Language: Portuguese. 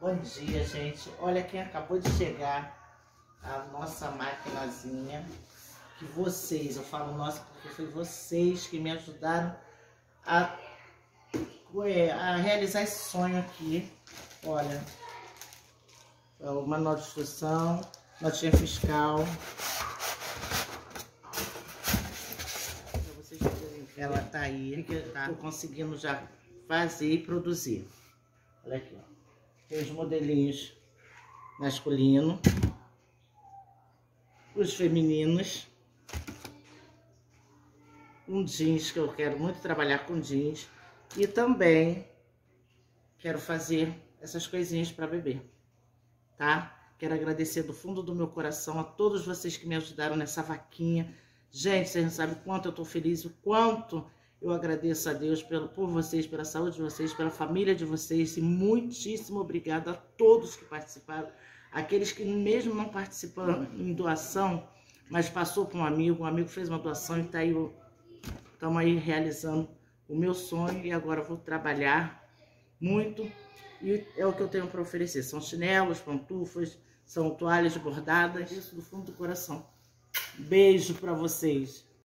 Bom dia, gente. Olha quem acabou de chegar. A nossa maquinazinha. Que vocês, eu falo nossa porque foi vocês que me ajudaram a, a realizar esse sonho aqui. Olha, é o manual de instrução, notinha fiscal. Ela tá aí, tá conseguindo já fazer e produzir. Olha aqui, ó. Os modelinhos masculino, os femininos, um jeans que eu quero muito trabalhar com jeans e também quero fazer essas coisinhas para bebê, tá? Quero agradecer do fundo do meu coração a todos vocês que me ajudaram nessa vaquinha. Gente, vocês não sabem quanto eu tô feliz, o quanto eu agradeço a Deus pelo, por vocês, pela saúde de vocês, pela família de vocês e muitíssimo obrigado a todos que participaram. Aqueles que mesmo não participam em doação, mas passou para um amigo, um amigo fez uma doação e está aí, estamos aí realizando o meu sonho e agora vou trabalhar muito e é o que eu tenho para oferecer. São chinelos, pantufas, são toalhas bordadas, isso do fundo do coração. Beijo para vocês.